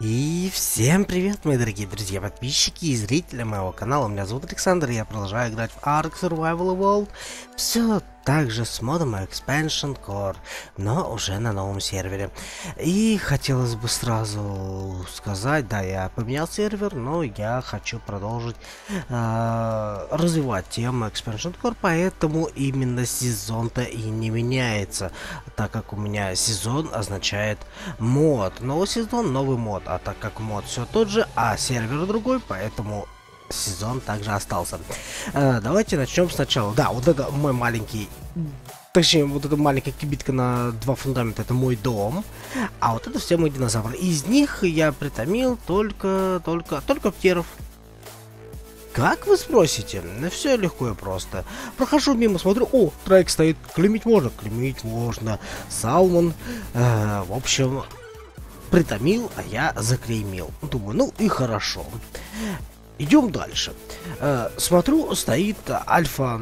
И всем привет, мои дорогие друзья, подписчики и зрители моего канала. Меня зовут Александр, и я продолжаю играть в Ark Survival Evolved. Все также с модом Expansion Core, но уже на новом сервере. И хотелось бы сразу сказать, да, я поменял сервер, но я хочу продолжить э, развивать тему Expansion Core, поэтому именно сезон-то и не меняется, так как у меня сезон означает мод. Новый сезон, новый мод, а так как мод все тот же, а сервер другой, поэтому сезон также остался. Э, давайте начнем сначала. Да, вот это мой маленький... Точнее, вот эта маленькая кибитка на два фундамента, это мой дом. А вот это все мои динозавры. Из них я притомил только, только, только птеров. Как вы спросите? Все легко и просто. Прохожу мимо, смотрю, о, трек стоит, клемить можно? Клемить можно. Салмон, э, в общем, притомил, а я заклеймил. Думаю, ну и хорошо. Идем дальше. Э, смотрю, стоит альфа...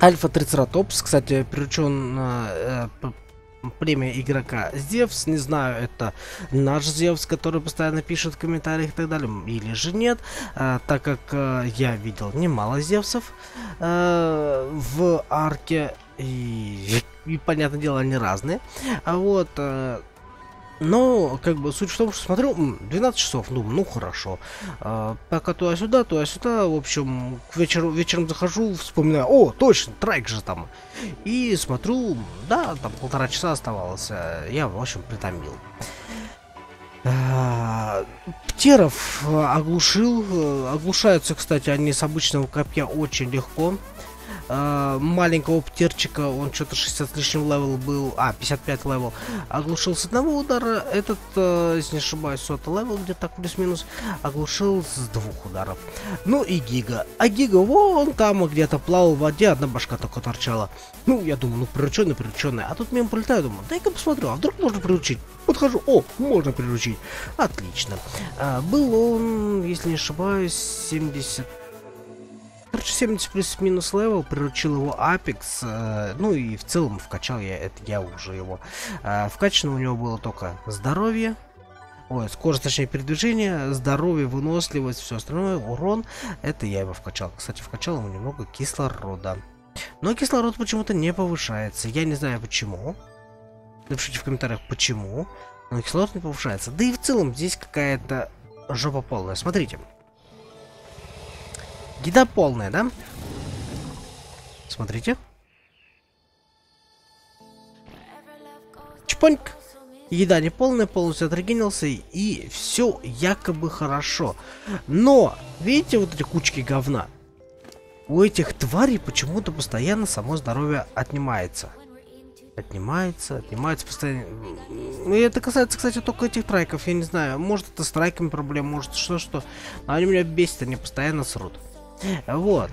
альфа Трицератопс, кстати, приручен э, премия игрока Зевс. Не знаю, это наш Зевс, который постоянно пишет в комментариях и так далее, или же нет, э, так как э, я видел немало Зевсов э, в арке, и, и, понятное дело, они разные. А вот, э, но, как бы, суть в том, что смотрю, 12 часов, ну, ну хорошо. А, пока туда-сюда, туда-сюда, в общем, к вечеру, вечером захожу, вспоминаю, о, точно, трек же там. И смотрю, да, там полтора часа оставалось, а я, в общем, притомил. А, Птеров оглушил, оглушаются, кстати, они с обычного копья очень легко э, маленького птерчика, он что-то 60 с лишним level был, а, 55 level, оглушил с одного удара, этот, э, если не ошибаюсь, сотый level, где-то так плюс-минус, оглушил с двух ударов. Ну и Гига. А Гига вон там где-то плавал в воде, одна башка только торчала. Ну, я думаю, ну, прирученный, прирученный. А тут мимо прилетаю, думаю, дай-ка посмотрю, а вдруг можно приручить? Подхожу, о, можно приручить. Отлично. А, был он, если не ошибаюсь, 70 Короче, 70 плюс-минус level, приручил его Apex, э, ну и в целом вкачал я, это я уже его. Э, вкачано у него было только здоровье, ой, скорость, точнее, передвижения, здоровье, выносливость, все остальное, урон, это я его вкачал. Кстати, вкачал ему немного кислорода. Но кислород почему-то не повышается, я не знаю почему. Напишите в комментариях, почему. Но кислород не повышается. Да и в целом здесь какая-то жопа полная. Смотрите. Еда полная, да? Смотрите. Чпоньк. Еда не полная, полностью отрегенился, и все якобы хорошо. Но, видите вот эти кучки говна? У этих тварей почему-то постоянно само здоровье отнимается. Отнимается, отнимается постоянно. И это касается, кстати, только этих трайков, я не знаю. Может, это с трайками проблема, может, что-что. Но они меня бесят, они постоянно срут. Вот.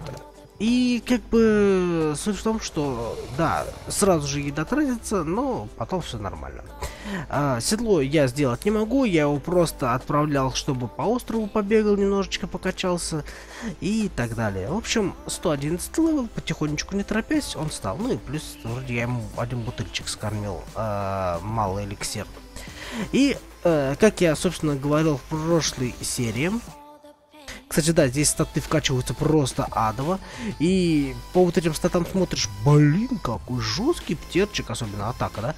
И как бы суть в том, что да, сразу же еда тратится, но потом все нормально. А, седло я сделать не могу, я его просто отправлял, чтобы по острову побегал, немножечко покачался и так далее. В общем, 111 level, потихонечку не торопясь, он стал. Ну и плюс вроде я ему один бутыльчик скормил, а, малый эликсир. И, э, как я, собственно, говорил в прошлой серии, кстати, да, здесь статы вкачиваются просто адово. И по вот этим статам смотришь, блин, какой жесткий птерчик, особенно атака, да?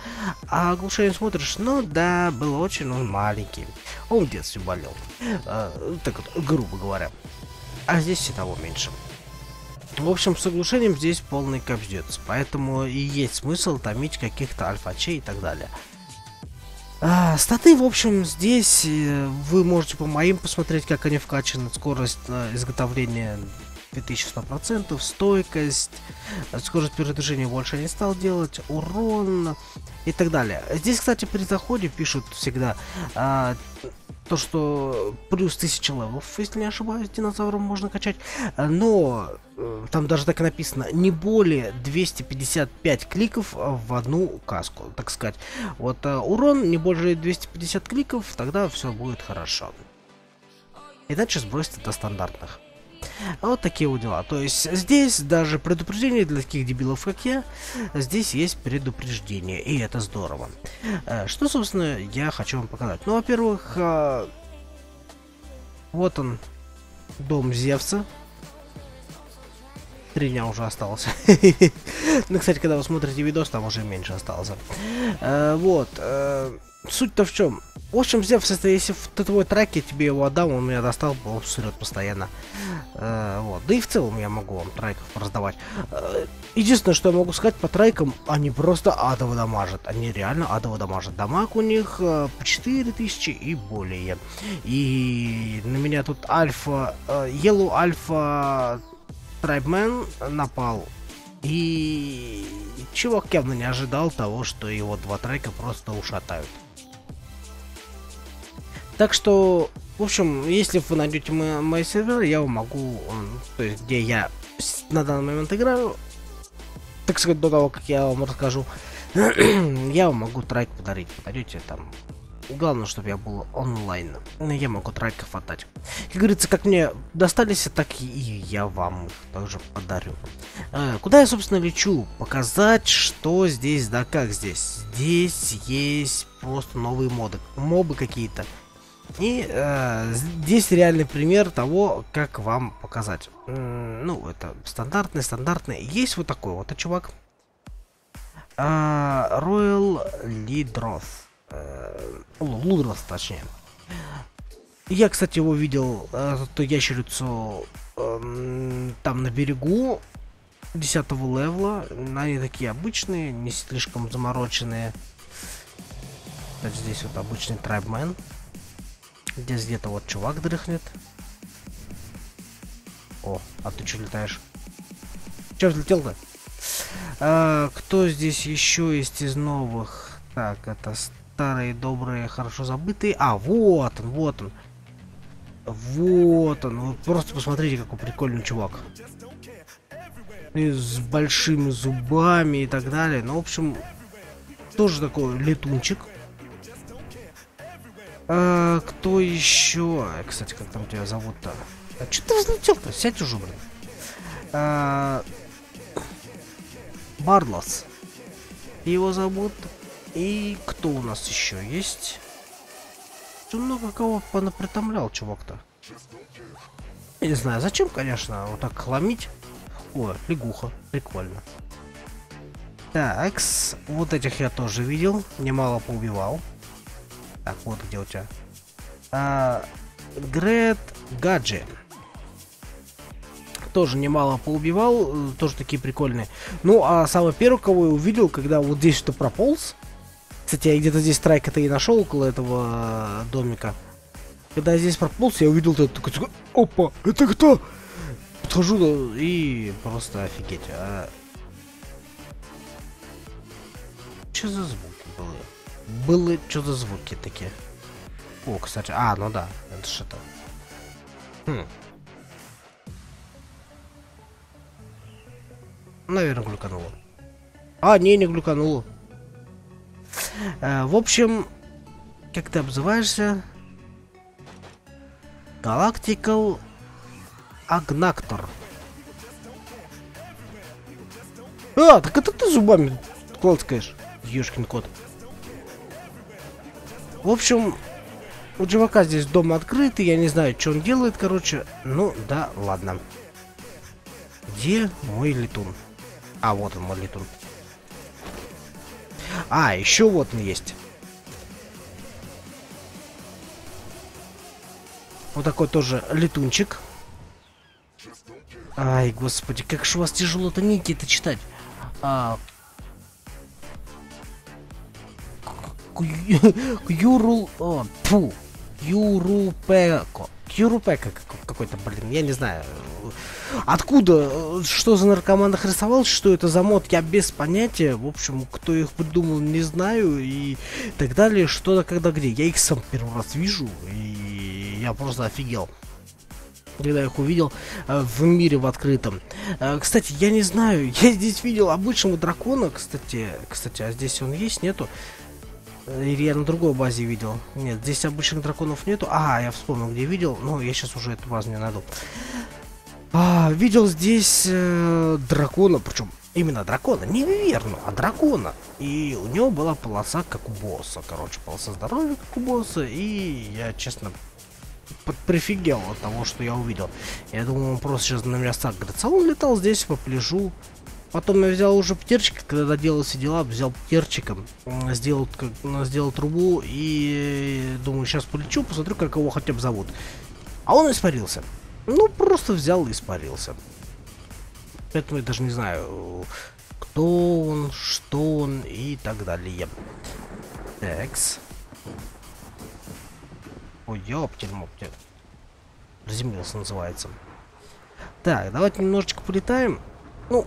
А оглушение смотришь, ну да, был очень он маленький. Он в детстве болел. А, так вот, грубо говоря. А здесь все того меньше. В общем, с оглушением здесь полный капздец, поэтому и есть смысл томить каких-то альфачей и так далее. А, статы, в общем, здесь вы можете по моим посмотреть, как они вкачаны. Скорость э, изготовления 2100%, стойкость, э, скорость передвижения больше не стал делать, урон и так далее. Здесь, кстати, при заходе пишут всегда а, то, что плюс 1000 level ов, если не ошибаюсь, динозавром можно качать, но э, там даже так и написано, не более 255 кликов в одну каску, так сказать. Вот э, урон не более 250 кликов, тогда все будет хорошо. Иначе сбросьте до стандартных. Вот такие вот дела. То есть здесь даже предупреждение для таких дебилов, как я, здесь есть предупреждение, и это здорово. Э, что, собственно, я хочу вам показать? Ну, во-первых, э, вот он, дом Зевса. Три дня уже осталось. ну, кстати, когда вы смотрите видос, там уже меньше осталось. Э, вот. Суть-то в чем? В общем, Зевс, если в твой трек я тебе его отдам, он меня достал, он срет постоянно. Э, вот. Да и в целом я могу вам треков раздавать. Э, единственное, что я могу сказать по трекам, они просто адово дамажат. Они реально адово дамажат. Дамаг у них э, по 4000 и более. И на меня тут альфа, э, Yellow Альфа Трайбмен напал. И чувак явно не ожидал того, что его два трека просто ушатают. Так что, в общем, если вы найдете мои, мои серверы, я вам могу, то есть где я на данный момент играю, так сказать, до того, как я вам расскажу, я вам могу трек подарить. Пойдете там. Главное, чтобы я был онлайн. Я могу треков отдать. Как говорится, как мне достались, так и я вам их также подарю. А, куда я, собственно, лечу? Показать, что здесь, да как здесь. Здесь есть просто новые моды. Мобы какие-то. И э, здесь реальный пример того, как вам показать. ну, это стандартный, стандартный. Есть вот такой вот а, чувак. Э, Royal Lidroth. Э, Лудрос, точнее. Я, кстати, его видел, э, эту ящерицу, э, там на берегу 10 левела. Они такие обычные, не слишком замороченные. Кстати, здесь вот обычный трайбмен. Здесь где-то вот чувак дрыхнет. О, а ты что летаешь? Че взлетел-то? А, кто здесь еще есть из новых? Так, это старые, добрые, хорошо забытые. А, вот он, вот он. Вот он. Вы просто посмотрите, какой прикольный чувак. И с большими зубами и так далее. Ну, в общем, тоже такой летунчик. А, кто еще? Кстати, как там тебя зовут-то? А что ты взлетел-то? Сядь уже, блин. А, Барлос. Его зовут. И кто у нас еще есть? Ты много кого понапритомлял, чувак-то. Не знаю, зачем, конечно, вот так хламить. О, лягуха. Прикольно. Так, вот этих я тоже видел. Немало поубивал. Так, вот где у тебя. А, Грет Гаджи. Тоже немало поубивал, э, тоже такие прикольные. Ну, а самый первый, кого я увидел, когда вот здесь что прополз. Кстати, я где-то здесь трайк это и нашел около этого э, домика. Когда я здесь прополз, я увидел это такой, опа, это кто? Подхожу и просто офигеть. А... Что за звуки были? Были что за звуки такие? О, кстати, а, ну да, это что-то. Хм. Наверное, глюкануло. А, не, не глюкануло. Э, в общем, как ты обзываешься? Galactical Agnator. А, так это ты зубами клацкаешь, ёшкин кот. В общем, у чувака здесь дом открытый, я не знаю, что он делает, короче. Ну, да, ладно. Где мой летун? А, вот он, мой летун. А, еще вот он есть. Вот такой тоже летунчик. Ай, господи, как же у вас тяжело-то ники это читать. А, Кюрул... О, фу. Юрупеко. Юрупека какой-то, блин, я не знаю. Откуда, что за наркоман рисовал, что это за мод, я без понятия. В общем, кто их придумал, не знаю. И так далее, что-то когда где. Я их сам первый раз вижу, и я просто офигел когда их увидел э, в мире в открытом. Э, кстати, я не знаю, я здесь видел обычного дракона, кстати, кстати, а здесь он есть, нету? Или я на другой базе видел. Нет, здесь обычных драконов нету. А, я вспомнил, где видел. Но я сейчас уже эту базу не найду. А, видел здесь э, дракона, причем Именно дракона, не Виверну, а дракона. И у него была полоса, как у босса, короче, полоса здоровья, как у босса, и я, честно, прифигел от того, что я увидел. Я думал, он просто сейчас на меня сагрится. А он летал здесь по пляжу. Потом я взял уже птирчик, когда доделал все дела, взял птирчиком, сделал, как, сделал трубу и думаю, сейчас полечу, посмотрю, как его хотя бы зовут. А он испарился. Ну, просто взял и испарился. Поэтому я даже не знаю, кто он, что он и так далее. Экс. Ой, ёптель моптель. Приземлился, называется. Так, давайте немножечко полетаем. Ну,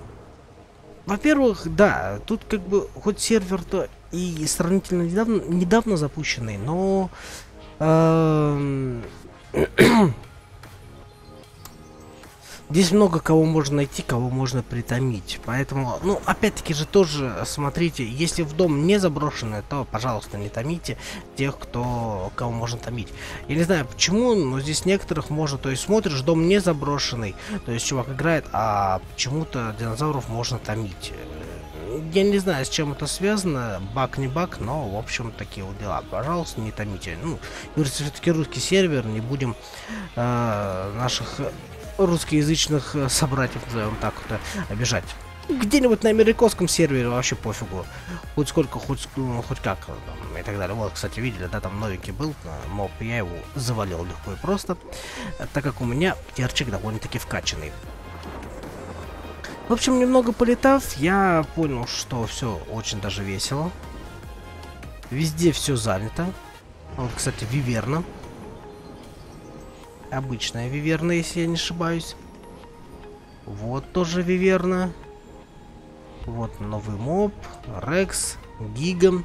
во-первых, да, тут как бы хоть сервер-то и сравнительно недавно, недавно запущенный, но... Эм, Здесь много кого можно найти, кого можно притомить. Поэтому, ну, опять-таки же тоже, смотрите, если в дом не заброшенный, то, пожалуйста, не томите тех, кто, кого можно томить. Я не знаю почему, но здесь некоторых можно, то есть смотришь, дом не заброшенный, то есть чувак играет, а почему-то динозавров можно томить. Я не знаю, с чем это связано, баг не баг, но, в общем, такие вот дела. Пожалуйста, не томите. Ну, все-таки русский сервер, не будем э, наших русскоязычных э, собратьев, назовем так вот, э, обижать. Где-нибудь на американском сервере вообще пофигу. Хоть сколько, хоть, ну, хоть как, э, там, и так далее. Вот, кстати, видели, да, там новенький был, моб, я его завалил легко и просто, так как у меня терчик довольно-таки вкачанный. В общем, немного полетав, я понял, что все очень даже весело. Везде все занято. Вот, кстати, Виверна. Обычная виверна, если я не ошибаюсь. Вот тоже виверна. Вот новый моб, Рекс, Гигам.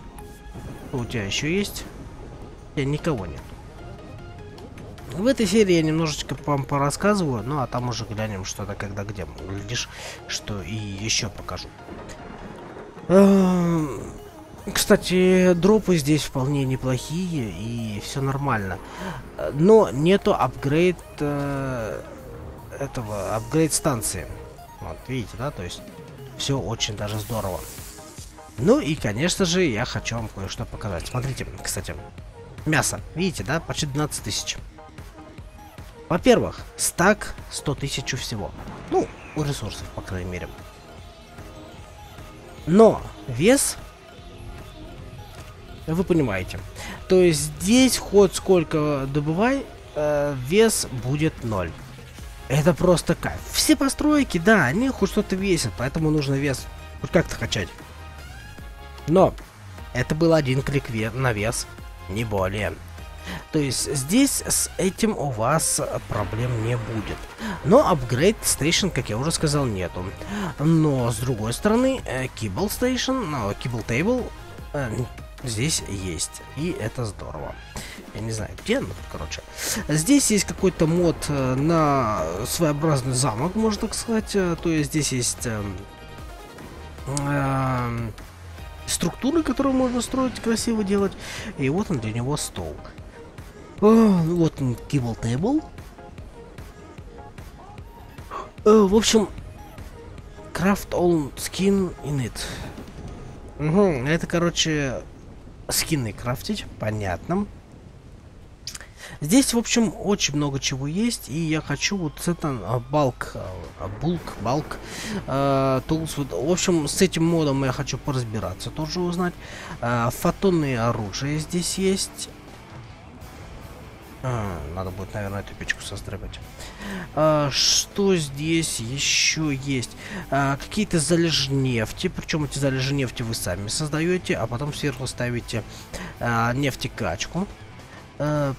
У тебя еще есть? Я никого нет. В этой серии я немножечко вам порассказываю, ну а там уже глянем что-то когда где. Глядишь, что и еще покажу. Кстати, дропы здесь вполне неплохие и все нормально. Но нету апгрейд э, этого, апгрейд станции. Вот, видите, да, то есть все очень даже здорово. Ну и, конечно же, я хочу вам кое-что показать. Смотрите, кстати, мясо, видите, да, почти 12 тысяч. Во-первых, стак 100 тысяч всего. Ну, у ресурсов, по крайней мере. Но вес вы понимаете. То есть здесь хоть сколько добывай, э, вес будет ноль. Это просто кайф. Все постройки, да, они хоть что-то весят, поэтому нужно вес хоть как-то качать. Но это был один клик на вес, не более. То есть здесь с этим у вас проблем не будет. Но апгрейд Station, как я уже сказал, нету. Но с другой стороны, э, Kibble Station, no, Kibble Table э, здесь есть. И это здорово. Я не знаю где, но короче. Здесь есть какой-то мод э, на своеобразный замок, можно так сказать. Э, то есть здесь есть э, э, структуры, которые можно строить, красиво делать. И вот он для него стол. вот он, Kibble Table. в общем, Craft all skin in it. Угу, это, короче, скины крафтить, понятно. Здесь, в общем, очень много чего есть, и я хочу вот это балк, булк, балк, тулс, в общем, с этим модом я хочу поразбираться, тоже узнать. Э, фотонные оружия здесь есть. А, надо будет, наверное, эту печку состребать. А, что здесь еще есть? А, Какие-то залежи нефти. Причем эти залежи нефти вы сами создаете, а потом сверху ставите а, нефтекачку.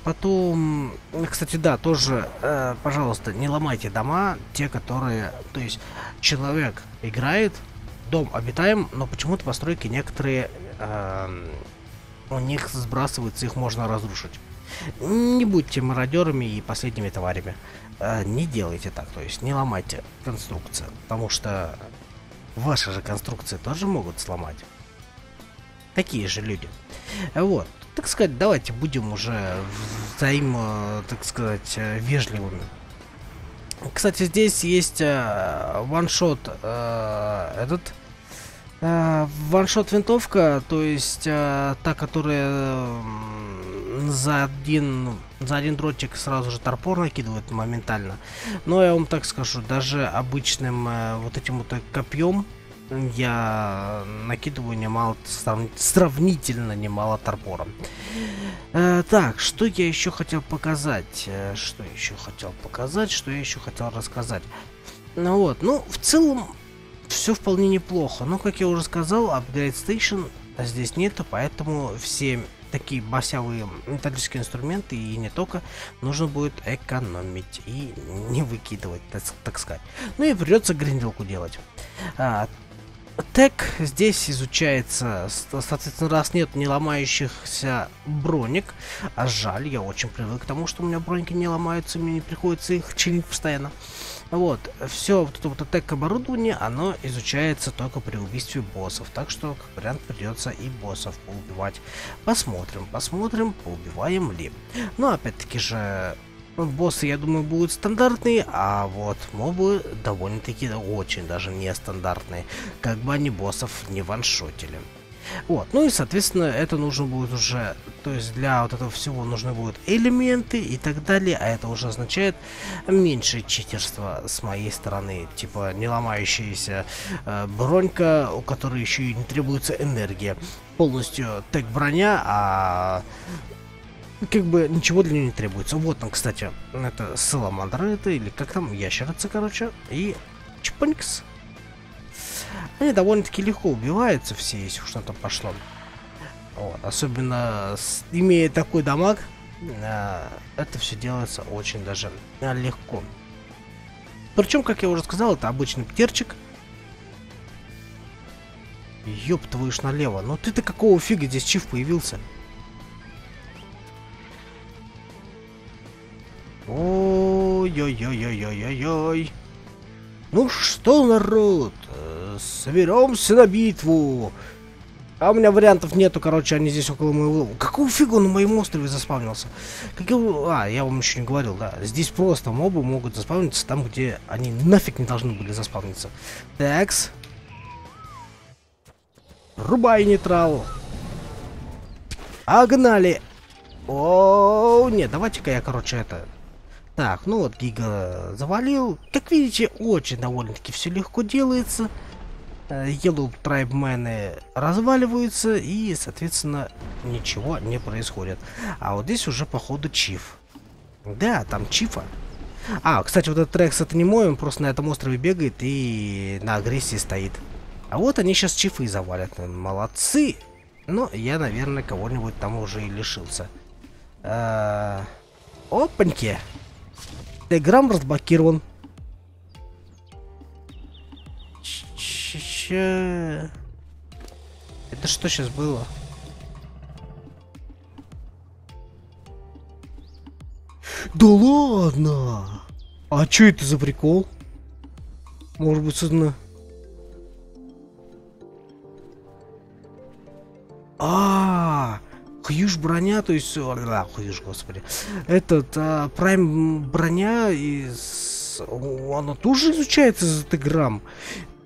Потом, кстати, да, тоже, пожалуйста, не ломайте дома, те, которые, то есть, человек играет, дом обитаем, но почему-то постройки некоторые, у них сбрасываются, их можно разрушить. Не будьте мародерами и последними тварями. А, не делайте так, то есть не ломайте конструкцию, потому что ваши же конструкции тоже могут сломать. Такие же люди. Вот. Так сказать, давайте будем уже взаимо, так сказать, вежливыми. Кстати, здесь есть э, ваншот э, этот э, ваншот винтовка, то есть э, та, которая э, за один за один дротик сразу же торпор накидывает моментально. Но я вам так скажу, даже обычным э, вот этим вот копьем я накидываю немало, сравнительно немало торпора. Э, так, что я еще хотел показать? Э, что еще хотел показать? Что я еще хотел рассказать? Ну вот, ну, в целом, все вполне неплохо. Но, как я уже сказал, Upgrade Station здесь нету, поэтому все такие басявые металлические инструменты и не только нужно будет экономить и не выкидывать, так, так сказать. Ну и придется гринделку делать. А, Тег здесь изучается, соответственно, раз нет не ломающихся броник, а жаль, я очень привык к тому, что у меня броники не ломаются, мне не приходится их чинить постоянно. Вот, все вот это вот тег оборудование, оно изучается только при убийстве боссов, так что, как вариант, придется и боссов поубивать. Посмотрим, посмотрим, поубиваем ли. Но, опять-таки же, Боссы, я думаю, будут стандартные, а вот мобы довольно-таки очень даже нестандартные. Как бы они боссов не ваншотили. Вот, ну и, соответственно, это нужно будет уже, то есть для вот этого всего нужны будут элементы и так далее, а это уже означает меньшее читерство с моей стороны, типа не ломающаяся э, бронька, у которой еще и не требуется энергия, полностью тег броня, а как бы ничего для нее не требуется. Вот он, кстати, это саламандра это, или как там, ящерица, короче, и чпанькс. Они довольно-таки легко убиваются все, если уж что-то пошло. Вот, особенно с, имея такой дамаг, э, это все делается очень даже э, легко. Причем, как я уже сказал, это обычный птерчик. Ёб твою ж налево. Ну ты-то какого фига здесь чиф появился? Ой-ой-ой-ой-ой-ой-ой. Ну что, народ, соберемся на битву. А у меня вариантов нету, короче, они здесь около моего... Какого фига он на моем острове заспавнился? Как его... А, я вам еще не говорил, да. Здесь просто мобы могут заспавниться там, где они нафиг не должны были заспавниться. Такс. Рубай нейтрал. Огнали. О, нет, давайте-ка я, короче, это... Так, ну вот Гига завалил. Как видите, очень довольно-таки все легко делается. Э, Yellow Tribeмены разваливаются и, соответственно, ничего не происходит. А вот здесь уже, походу, Чиф. Да, там Чифа. А, кстати, вот этот Рекс это не мой, он просто на этом острове бегает и на агрессии стоит. А вот они сейчас Чифы завалят. Молодцы! Но я, наверное, кого-нибудь там уже и лишился. -а Опаньки! Телеграм разблокирован. Че? Это что сейчас было? Да ладно! А что это за прикол? Может быть, сюда... А, -а, -а Хьюж броня, то есть... Да, Хьюж, господи. Этот, а, Прайм броня из... Она тоже изучается за теграм.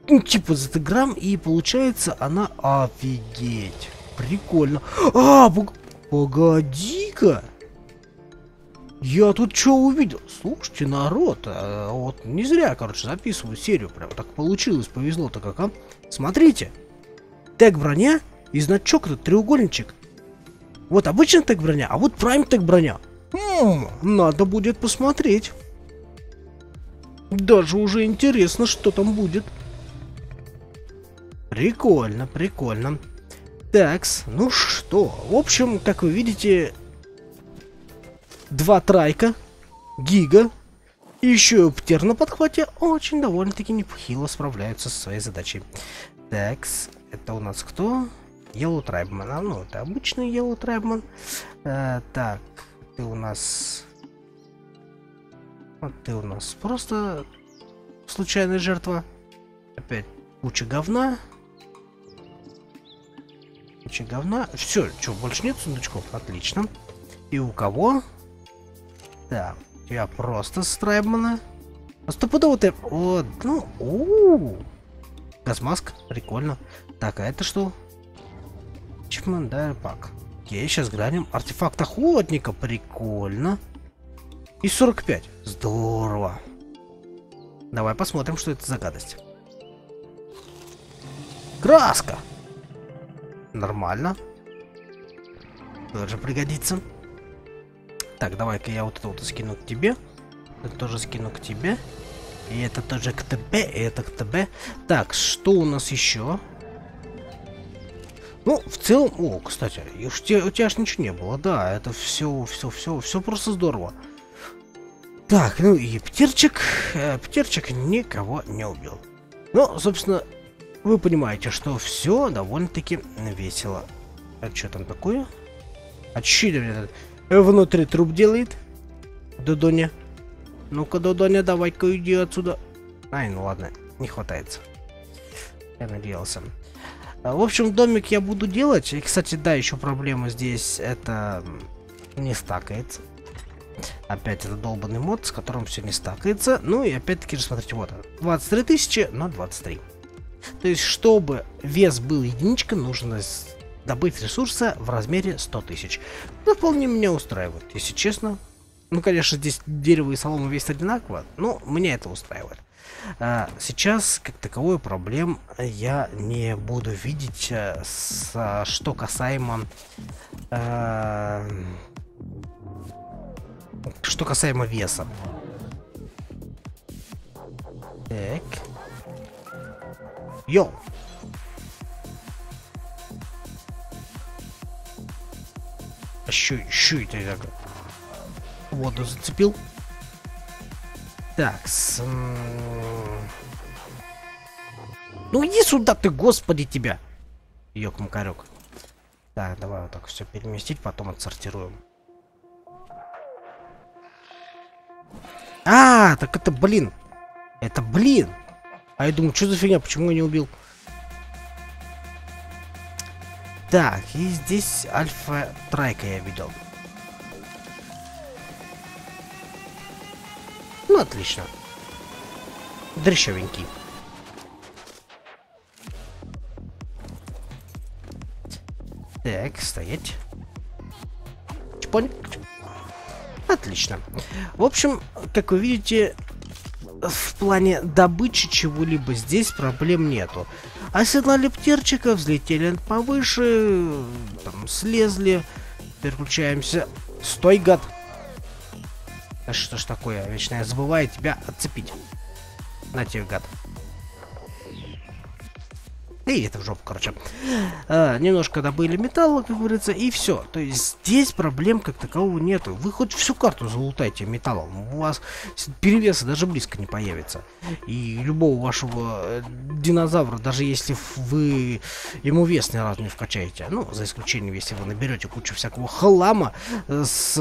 Ну, типа за теграм, и получается она... Офигеть. Прикольно. А, пог... погоди-ка. Я тут что увидел? Слушайте, народ, а, вот не зря, короче, записываю серию, прям так получилось, повезло-то как, а? Смотрите, тег броня и значок этот треугольничек вот обычный тег броня, а вот прайм тег броня. Хм, надо будет посмотреть. Даже уже интересно, что там будет. Прикольно, прикольно. Такс, ну что, в общем, как вы видите, два трайка, гига и еще птер на подхвате очень довольно-таки неплохо справляются со своей задачей. Такс, это у нас кто? Yellow Tribeman. А, ну, это обычный Yellow Tribeman. Э, так, ты у нас... Вот ты у нас просто случайная жертва. Опять куча говна. Куча говна. Все, что, больше нет сундучков? Отлично. И у кого? Да, я просто с Трайбмана. А стопудово ты... Вот, ну... У -у -у. Газмаск, прикольно. Так, а это что? Да, пак. Окей, сейчас глянем. Артефакт охотника, прикольно. И 45. Здорово. Давай посмотрим, что это за гадость. Краска. Нормально. Тоже пригодится. Так, давай-ка я вот это вот скину к тебе. Это тоже скину к тебе. И это тоже к тебе, и это к тебе. Так, что у нас еще? Ну, в целом... О, кстати, у тебя, у тебя аж ничего не было. Да, это все, все, все, все просто здорово. Так, ну и Птерчик... Э, Птерчик никого не убил. Ну, собственно, вы понимаете, что все довольно-таки весело. А что там такое? А что этот внутри труп делает? Додоня. Ну-ка, Додоня, давай-ка иди отсюда. Ай, ну ладно, не хватается. Я надеялся. А, в общем, домик я буду делать. И, кстати, да, еще проблема здесь, это не стакается. Опять это долбанный мод, с которым все не стакается. Ну и опять-таки же, смотрите, вот 23 тысячи на 23. То есть, чтобы вес был единичка, нужно добыть ресурса в размере 100 тысяч. Это вполне меня устраивает, если честно. Ну, конечно, здесь дерево и солома весят одинаково, но меня это устраивает. А, сейчас, как таковой проблем я не буду видеть, а, с, а, что касаемо... А, что касаемо веса. Так. Йоу. А что, что это я так воду зацепил? Так, с... Ну иди сюда ты, господи, тебя! Ёк-макарёк. Так, давай вот так все переместить, потом отсортируем. А, так это, блин. Это, блин. А я думаю, что за фигня, почему я не убил? Так, и здесь альфа-трайка я видел. Отлично. Дрещевенький. Так, стоять. Чпоник. Отлично. В общем, как вы видите, в плане добычи чего-либо здесь проблем нету. Оседлали птирчика, взлетели повыше, там, слезли, переключаемся. Стой, гад! Да что ж такое, вечно я забываю тебя отцепить. На тебе, гад. И это в жопу, короче. А, немножко добыли металла, как говорится, и все. То есть здесь проблем как такового нету. Вы хоть всю карту залутайте металлом. У вас перевеса даже близко не появится. И любого вашего э, динозавра, даже если вы ему вес ни разу не вкачаете, ну, за исключением, если вы наберете кучу всякого хлама с...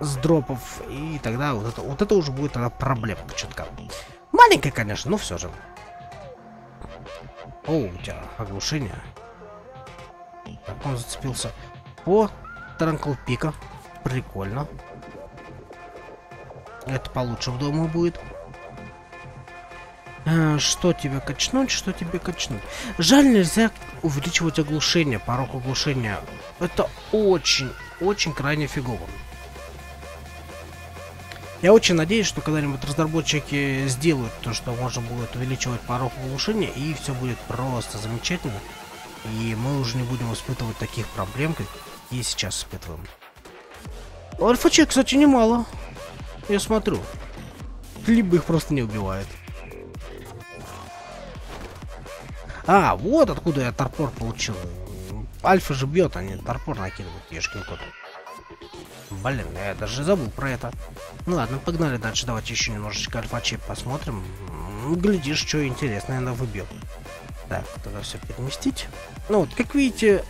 Э, с дропов, и тогда вот это, вот это уже будет она проблема чутка. Маленькая, конечно, но все же. О, у тебя оглушение. Так, он зацепился. О, Транкл Пика. Прикольно. Это получше в дому будет. А, что тебе качнуть, что тебе качнуть? Жаль, нельзя увеличивать оглушение, порог оглушения. Это очень, очень крайне фигово. Я очень надеюсь, что когда-нибудь разработчики сделают то, что можно будет увеличивать порог улучшения, и все будет просто замечательно. И мы уже не будем испытывать таких проблем, как и сейчас испытываем. Альфа-чек, кстати, немало. Я смотрю. Либо их просто не убивают. А, вот откуда я торпор получил. Альфа же бьет, а не торпор накидывают, ешкин кот. Блин, я даже забыл про это. Ну ладно, погнали дальше. Давайте еще немножечко альфачи посмотрим. Глядишь, что интересное она выбьет. Так, тогда все переместить. Ну вот, как видите,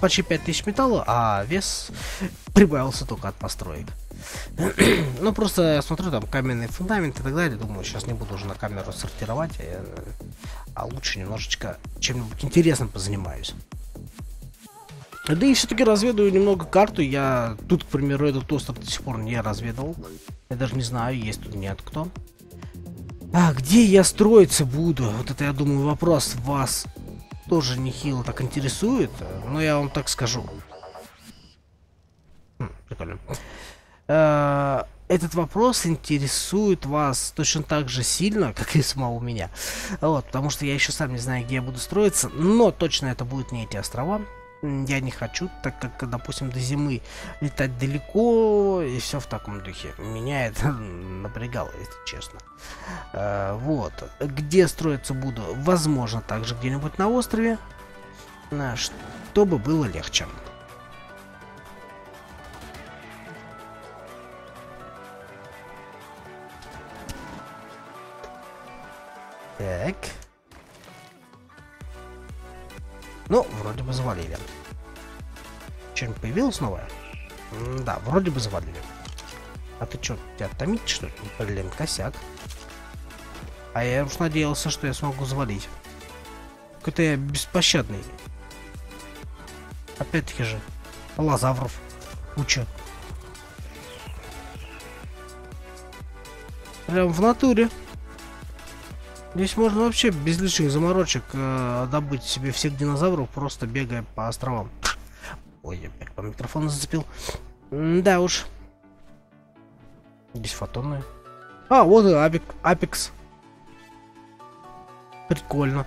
почти 5000 металла, а вес прибавился только от построек. ну, просто я смотрю, там каменный фундамент и так далее. Думаю, сейчас не буду уже на камеру сортировать, а, а лучше немножечко чем-нибудь интересным позанимаюсь. Да и все-таки разведаю немного карту. Я тут, к примеру, этот остров до сих пор не разведал. Я даже не знаю, есть тут нет кто. А где я строиться буду? Вот это, я думаю, вопрос вас тоже нехило так интересует. Но я вам так скажу. Хм, прикольно. А, этот вопрос интересует вас точно так же сильно, как и самого меня. Вот, потому что я еще сам не знаю, где я буду строиться. Но точно это будет не эти острова я не хочу, так как, допустим, до зимы летать далеко, и все в таком духе. Меня это напрягало, если честно. А, вот. Где строиться буду? Возможно, также где-нибудь на острове, чтобы было легче. Так. Ну, вроде бы завалили. Что-нибудь появилось новое? М да, вроде бы завалили. А ты что, тебя томить что ли? Блин, косяк. А я уж надеялся, что я смогу завалить. Какой-то я беспощадный. Опять-таки же. Лазавров. Куча. Прям в натуре. Здесь можно вообще без лишних заморочек э, добыть себе всех динозавров, просто бегая по островам. Ой, я опять по микрофону зацепил. М да уж. Здесь фотонные. А, вот и Апик, Апекс. Прикольно.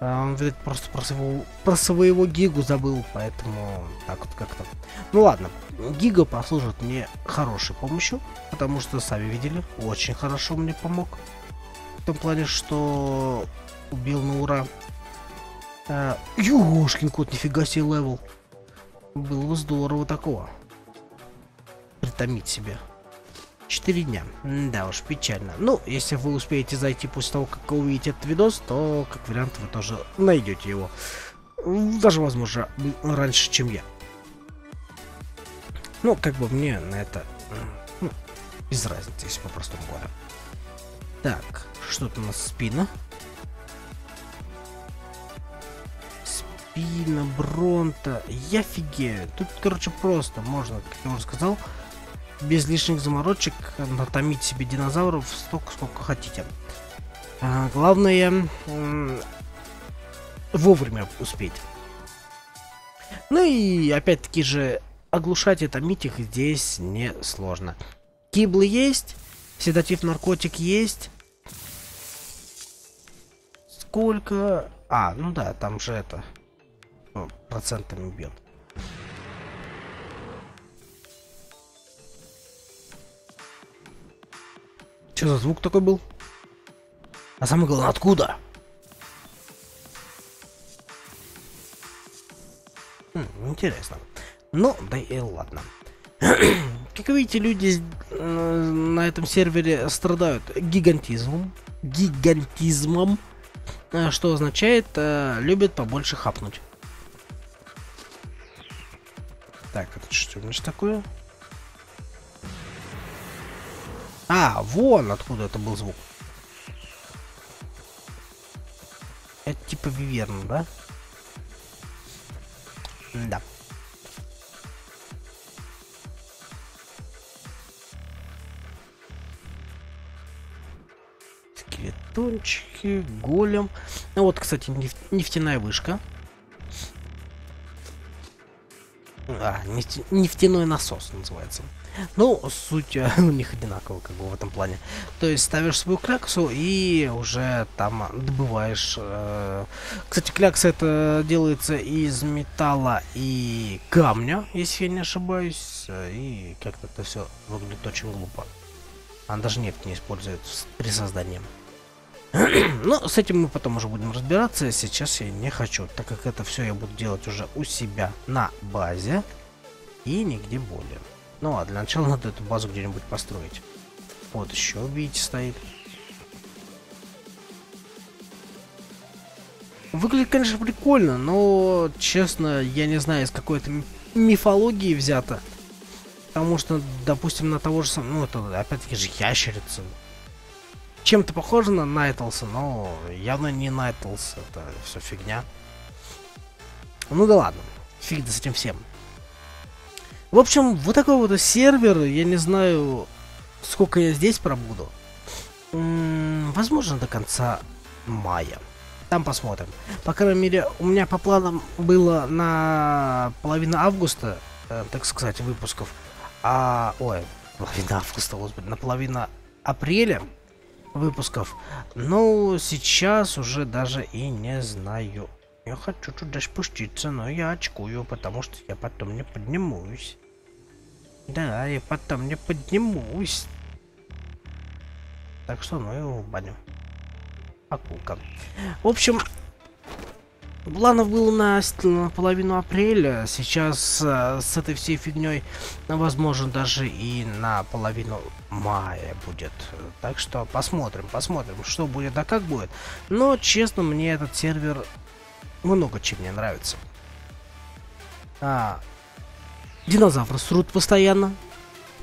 А, он, видать, просто про своего, про своего гигу забыл, поэтому так вот как-то. Ну ладно, гига послужит мне хорошей помощью, потому что, сами видели, очень хорошо мне помог. В том плане, что убил на ура. А, Ёшкин кот, нифига себе level. Было бы здорово такого. Притомить себе. Четыре дня. Да уж, печально. Ну, если вы успеете зайти после того, как увидите этот видос, то, как вариант, вы тоже найдете его. Даже, возможно, раньше, чем я. Ну, как бы мне на это... Ну, без разницы, если по-простому говоря. Так, что-то у нас спина. Спина, бронта. Я фигею. Тут, короче, просто можно, как я уже сказал, без лишних заморочек натомить себе динозавров столько, сколько хотите. А, главное вовремя успеть. Ну и опять-таки же оглушать и томить их здесь не сложно. Киблы есть, седатив наркотик есть, сколько... А, ну да, там же это... Ну, процентами бьет. Что за звук такой был? А самое главное, откуда? Хм, интересно. Ну, да и ладно. Как видите, люди на этом сервере страдают гигантизмом. Гигантизмом. Э, что означает, э, любит побольше хапнуть. Так, это что у нас такое? А, вон откуда это был звук. Это типа виверна, да? Да. скелетончики, голем. Ну вот, кстати, неф нефтяная вышка. А, нефтяной насос называется. Ну, суть э, у них одинаковая, как бы в этом плане. То есть ставишь свою кляксу и уже там добываешь. Э... Кстати, клякса это делается из металла и камня, если я не ошибаюсь. И как-то это все выглядит очень глупо. Она даже нефть не использует при создании. Но с этим мы потом уже будем разбираться. Сейчас я не хочу, так как это все я буду делать уже у себя на базе. И нигде более. Ну а для начала надо эту базу где-нибудь построить. Вот еще, видите, стоит. Выглядит, конечно, прикольно, но, честно, я не знаю, из какой-то мифологии взято. Потому что, допустим, на того же самого, ну, это опять-таки же ящерица чем-то похоже на Найтлса, но явно не Найтлс, это все фигня. Ну да ладно. фиг да с этим всем. В общем, вот такой вот сервер, я не знаю, сколько я здесь пробуду. Возможно, до конца мая. Там посмотрим. По крайней мере, у меня по планам было на половину августа, э, так сказать, выпусков. А, ой, половина августа, господи, на половину апреля выпусков. Но сейчас уже даже и не знаю. Я хочу туда спуститься, но я очкую, потому что я потом не поднимусь. Да, я потом не поднимусь. Так что, ну его в баню. Акулка. В общем, планов было на половину апреля. Сейчас э, с этой всей фигней, возможно, даже и на половину мая будет. Так что посмотрим, посмотрим, что будет, а как будет. Но, честно, мне этот сервер много чем не нравится. А, динозавры срут постоянно.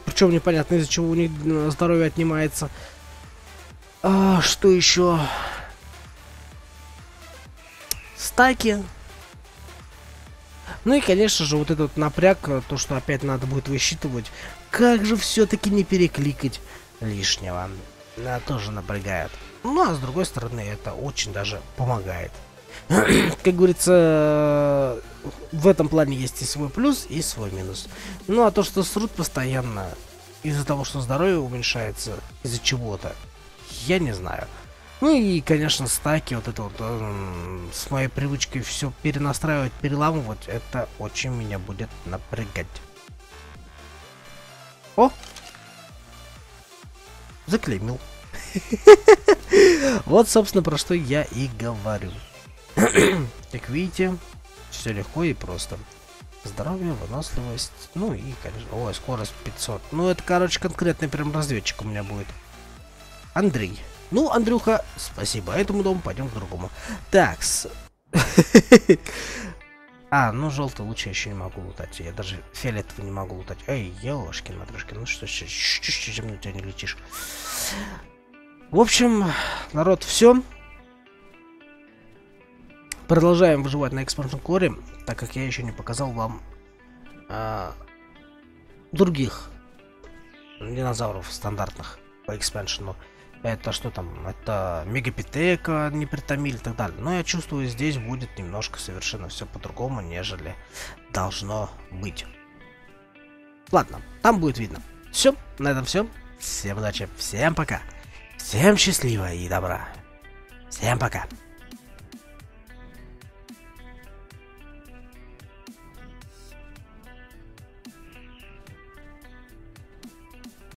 Причем непонятно из-за чего у них здоровье отнимается. А, что еще? Стаки. Ну и, конечно же, вот этот напряг, то, что опять надо будет высчитывать. Как же все-таки не перекликать лишнего. Это тоже напрягает. Ну, а с другой стороны, это очень даже помогает. как говорится, в этом плане есть и свой плюс, и свой минус. Ну, а то, что срут постоянно из-за того, что здоровье уменьшается, из-за чего-то, я не знаю. Ну и, конечно, стаки, вот это вот, с моей привычкой все перенастраивать, переламывать, это очень меня будет напрягать. О! Заклеймил. Вот, собственно, про что я и говорю. как видите, все легко и просто. Здоровье, выносливость, ну и, конечно, ой, скорость 500. Ну, это, короче, конкретный прям разведчик у меня будет. Андрей. Ну, Андрюха, спасибо этому дому, пойдем к другому. Такс. А, ну желтый лучше я еще не могу лутать. Я даже фиолетовый не могу лутать. Эй, елошки, матрешки, ну что, чем на тебя не летишь? В общем, народ, все. Продолжаем выживать на экспансионном коре, так как я еще не показал вам э, других динозавров стандартных по экспаншену. Это что там? Это мегапитека, непритомиль и так далее. Но я чувствую, здесь будет немножко совершенно все по-другому, нежели должно быть. Ладно, там будет видно. Все, на этом все. Всем удачи, всем пока. Всем счастливо и добра. Всем пока.